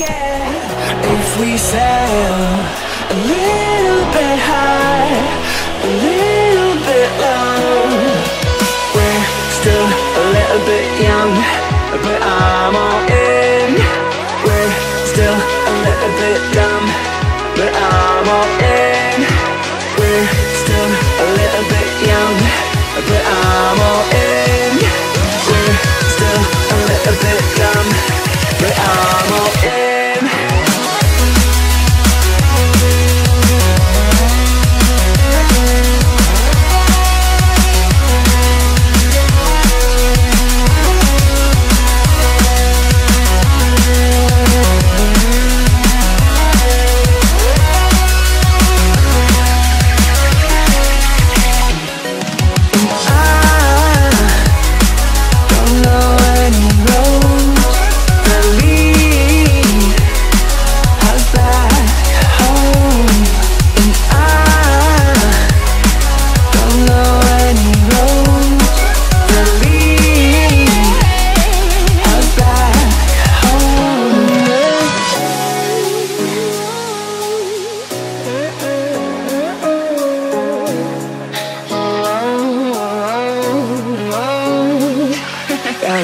if we sail a little bit high, a little bit low. We're still a little bit young, but I'm all in. We're still a little bit dumb, but I'm all in.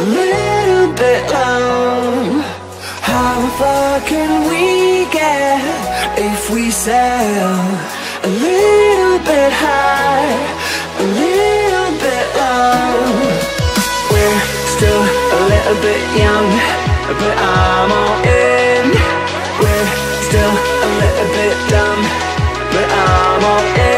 a little bit low. How far can we get if we sail a little bit high, a little bit low? We're still a little bit young, but I'm all in. We're still a little bit dumb, but I'm all in.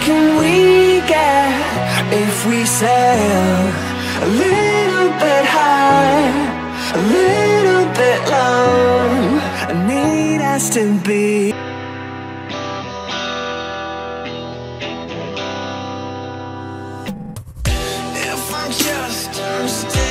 can we get if we sail a little bit high, a little bit low? I need us to be. If I just.